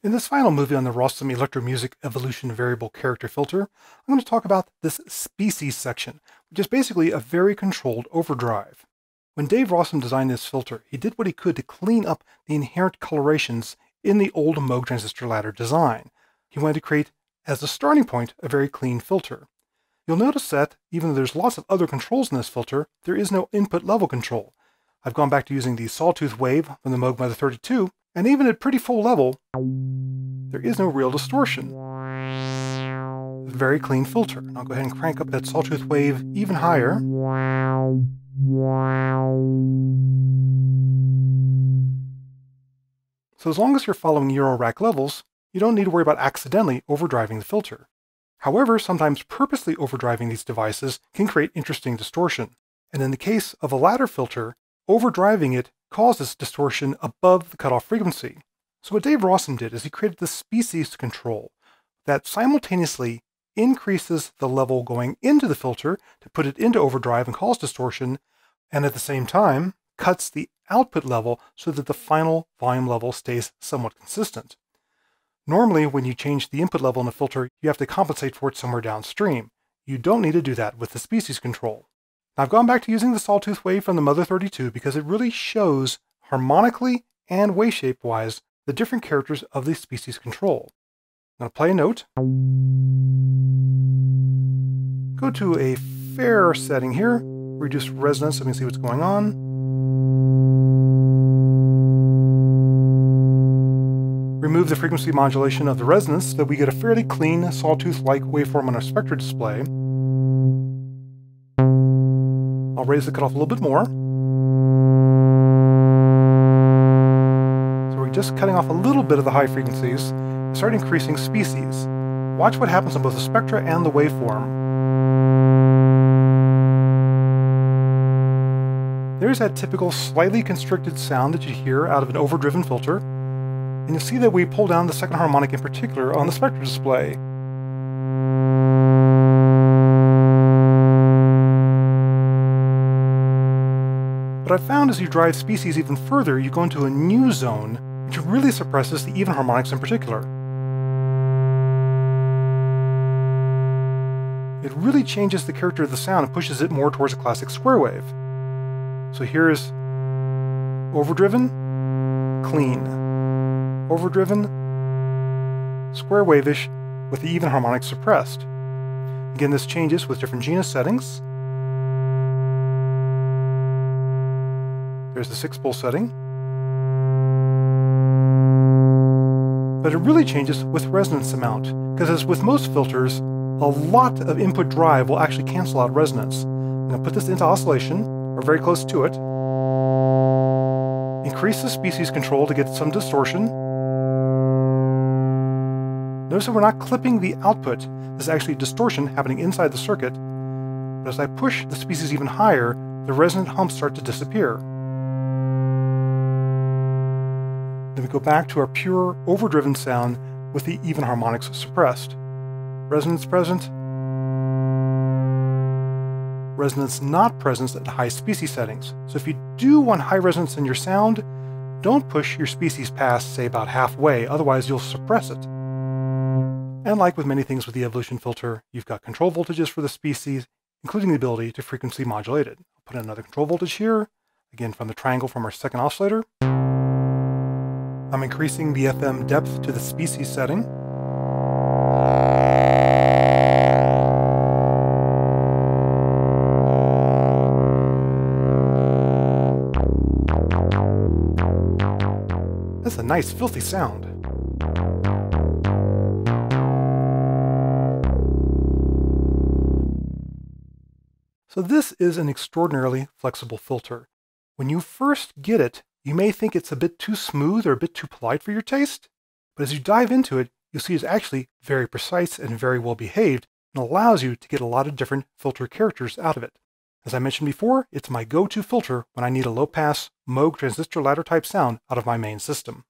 In this final movie on the Rossum Electromusic Evolution Variable Character Filter, I'm going to talk about this species section, which is basically a very controlled overdrive. When Dave Rossum designed this filter, he did what he could to clean up the inherent colorations in the old Moog transistor ladder design. He wanted to create, as a starting point, a very clean filter. You'll notice that, even though there's lots of other controls in this filter, there is no input level control. I've gone back to using the sawtooth wave from the Moog Mother 32, and even at pretty full level, there is no real distortion. Very clean filter. And I'll go ahead and crank up that sawtooth wave even higher. So as long as you're following Eurorack levels, you don't need to worry about accidentally overdriving the filter. However, sometimes purposely overdriving these devices can create interesting distortion. And in the case of a ladder filter, overdriving it causes distortion above the cutoff frequency. So what Dave Rossum did is he created this species control that simultaneously increases the level going into the filter to put it into overdrive and cause distortion, and at the same time cuts the output level so that the final volume level stays somewhat consistent. Normally, when you change the input level in a filter, you have to compensate for it somewhere downstream. You don't need to do that with the species control. I've gone back to using the sawtooth wave from the Mother 32 because it really shows harmonically and wave shape wise the different characters of the species control. I'm going to play a note. Go to a fair setting here, reduce resonance so we can see what's going on. Remove the frequency modulation of the resonance so that we get a fairly clean sawtooth-like waveform on our spectra display. I'll raise the cutoff a little bit more. So we're just cutting off a little bit of the high frequencies and start increasing species. Watch what happens on both the spectra and the waveform. There's that typical slightly constricted sound that you hear out of an overdriven filter, and you'll see that we pull down the second harmonic in particular on the spectra display. What I've found as you drive species even further, you go into a new zone, which really suppresses the even harmonics in particular. It really changes the character of the sound and pushes it more towards a classic square wave. So here's overdriven, clean, overdriven, square wave-ish with the even harmonics suppressed. Again, this changes with different genus settings. There's the six pole setting. But it really changes with resonance amount, because as with most filters, a lot of input drive will actually cancel out resonance. I'm going to put this into oscillation, or very close to it. Increase the species control to get some distortion. Notice that we're not clipping the output. This is actually distortion happening inside the circuit. But as I push the species even higher, the resonant humps start to disappear. Then we go back to our pure overdriven sound with the even harmonics suppressed. Resonance present. Resonance not present at high species settings. So if you do want high resonance in your sound, don't push your species past, say, about halfway, otherwise you'll suppress it. And like with many things with the evolution filter, you've got control voltages for the species, including the ability to frequency modulate it. I'll put in another control voltage here, again from the triangle from our second oscillator. I'm increasing the FM depth to the species setting. That's a nice filthy sound. So this is an extraordinarily flexible filter. When you first get it, you may think it's a bit too smooth or a bit too polite for your taste, but as you dive into it, you'll see it's actually very precise and very well behaved and allows you to get a lot of different filter characters out of it. As I mentioned before, it's my go-to filter when I need a low-pass Moog transistor ladder type sound out of my main system.